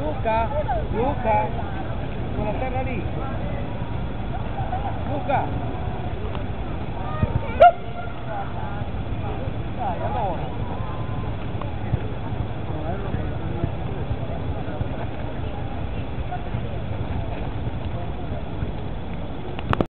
Luca, Luca, con la terra lì. Luca.